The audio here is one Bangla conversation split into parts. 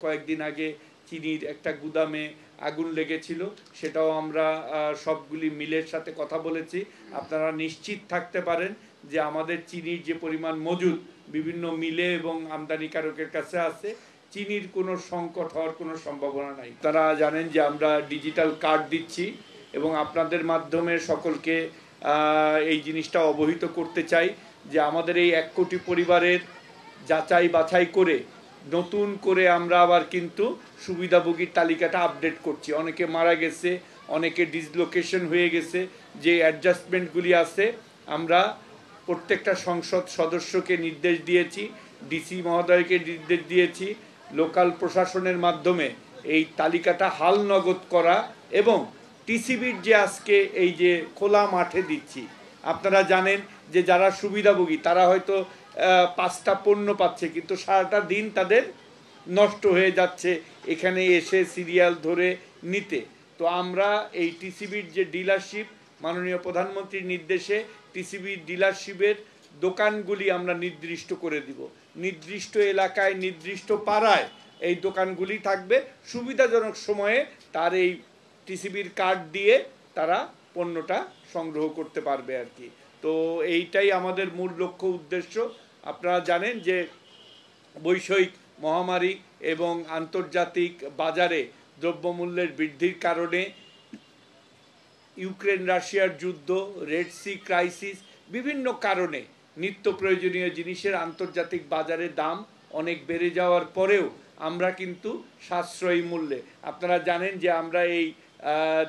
কয়েকদিন আগে চিনির একটা গুদামে আগুন লেগেছিল, সেটাও আমরা সবগুলি মিলের সাথে কথা বলেছি। আপনারা নিশ্চিত থাকতে পারেন যে আমাদের চিনির যে পরিমাণ মজুদ বিভিন্ন মিলে এবং আমদানিকারকের কাছে আছে, চিনির কোনো সংকট হওয়ার কোনো সম্ভাবনা নাই। তারা জানেন যে আমরা ডিজিটাল কার্ড দিচ্ছি এবং আপনাদের মাধ্যমে সকলকে এই জিনিসটা অবহিত করতে চাই যে আমাদের এই এক কোটি পরিবারের যাচাই বাছাই করে নতুন করে আমরা আবার কিন্তু সুবিধাভোগীর তালিকাটা আপডেট করছি। অনেকে মারা গেছে, অনেকে ডিসলোকেশন হয়ে গেছে, যে অ্যাডজাস্টমেন্টগুলি আছে, আমরা প্রত্যেকটা সংসদ সদস্যকে নির্দেশ দিয়েছি ডিসি মহোদয়কে নির্দেশ দিয়েছি লোকাল প্রশাসনের মাধ্যমে এই তালিকাটা হাল নগদ করা এবং টিসিবির যে আজকে এই যে খোলা মাঠে দিচ্ছি, আপনারা জানেন যে যারা সুবিধাভোগী, তারা হয়তো পাঁচটা পণ্য পাচ্ছে, কিন্তু সারাটা দিন তাদের নষ্ট হয়ে যাচ্ছে এখানে এসে সিরিয়াল ধরে নিতে। তো আমরা এই টিসিবির যে ডিলারশিপ, মাননীয় প্রধানমন্ত্রীর নির্দেশে টিসিবির ডিলারশিপের দোকানগুলি আমরা নির্দিষ্ট করে দিব। নির্দিষ্ট এলাকায়, নির্দিষ্ট পাড়ায় এই দোকানগুলি থাকবে। সুবিধাজনক সময়ে তার এই টিসিবির কার্ড দিয়ে তারা পণ্যটা সংগ্রহ করতে পারবে আর কি। তো এইটাই আমাদের মূল লক্ষ্য, উদ্দেশ্য। আপনারা জানেন যে বৈষয়িক মহামারী এবং আন্তর্জাতিক বাজারে দ্রব্যমূল্যের বৃদ্ধির কারণে ইউক্রেন, রাশিয়ার যুদ্ধ, রেড সি ক্রাইসিস, বিভিন্ন কারণে নিত্য প্রয়োজনীয় জিনিসের আন্তর্জাতিক বাজারে দাম অনেক বেড়ে যাওয়ার পরেও আমরা কিন্তু সাশ্রয়ী মূল্যে। আপনারা জানেন যে আমরা এই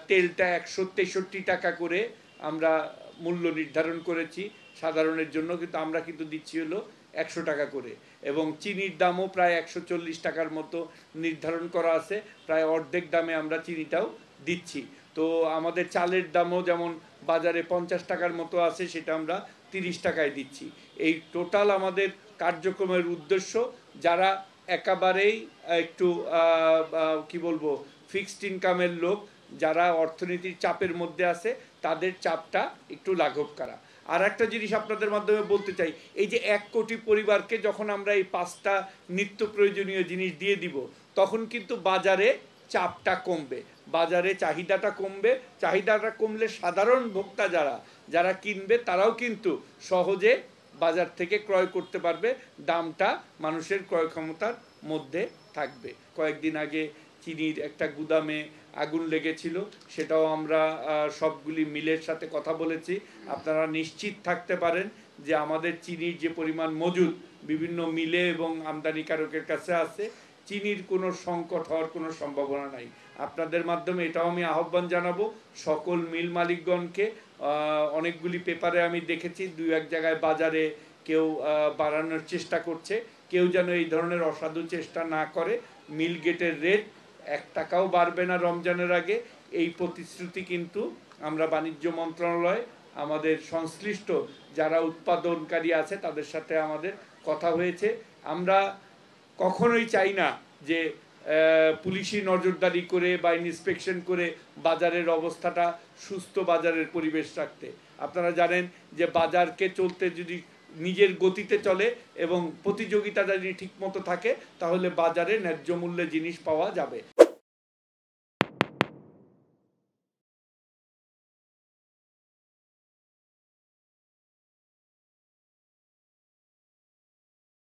তেলটা একশো তেষট্টি টাকা করে আমরা মূল্য নির্ধারণ করেছি। সাধারণের জন্য কিন্তু আমরা কিন্তু দিচ্ছি হলো একশো টাকা করে। এবং চিনির দামও প্রায় একশো চল্লিশ টাকার মতো নির্ধারণ করা আছে। প্রায় অর্ধেক দামে আমরা চিনিটাও দিচ্ছি। তো আমাদের চালের দামও যেমন বাজারে পঞ্চাশ টাকার মতো আছে, সেটা আমরা তিরিশ টাকায় দিচ্ছি। এই টোটাল আমাদের কার্যক্রমের উদ্দেশ্য যারা একেবারেই একটু কি বলব ফিক্সড ইনকামের লোক, যারা অর্থনীতির চাপের মধ্যে আছে, তাদের চাপটা একটু লাঘব করা। আর একটা জিনিস আপনাদের মাধ্যমে বলতে চাই, এই যে এক কোটি পরিবারকে যখন আমরা এই পাঁচটা নিত্য প্রয়োজনীয় জিনিস দিয়ে দিব, তখন কিন্তু বাজারে চাপটা কমবে। বাজারে চাহিদাটা কমবে। চাহিদাটা কমলে সাধারণ ভোক্তা যারা যারা কিনবে তারাও কিন্তু সহজে বাজার থেকে ক্রয় করতে পারবে। দামটা মানুষের ক্রয় ক্ষমতার মধ্যে থাকবে। কয়েকদিন আগে চিনির একটা গুদামে আগুন লেগেছিল, সেটাও আমরা সবগুলি মিলের সাথে কথা বলেছি। আপনারা নিশ্চিত থাকতে পারেন যে আমাদের চিনির যে পরিমাণ মজুদ বিভিন্ন মিলে এবং আমদানিকারকের কাছে আছে, চিনির কোনো সংকট হওয়ার কোনো সম্ভাবনা নাই। আপনাদের মাধ্যমে এটাও আমি আহ্বান জানাব, সকল মিল মালিকগণকে অনেকগুলি পেপারে আমি দেখেছি, দুই এক জায়গায় বাজারে কেউ বাড়ানোর চেষ্টা করছে, কেউ যেন এই ধরনের অসাধু চেষ্টা না করে, মিল গেটের রেট এক টাকাও বাড়বে না রমজানের আগে। এই প্রতিশ্রুতি কিন্তু আমরা বাণিজ্য মন্ত্রণালয়, আমাদের সংশ্লিষ্ট যারা উৎপাদনকারী আছে তাদের সাথে আমাদের কথা হয়েছে। আমরা কখনোই চাই না যে পুলিশি নজরদারি করে বা ইন্সপেকশন করে বাজারের অবস্থাটা সুস্থ বাজারের পরিবেশ রাখতে। আপনারা জানেন যে বাজারকে চলতে যদি নিজের গতিতে চলে এবং প্রতিযোগিতা যদি ঠিকমতো থাকে, তাহলে বাজারে ন্যায্য মূল্যে জিনিস পাওয়া যাবে।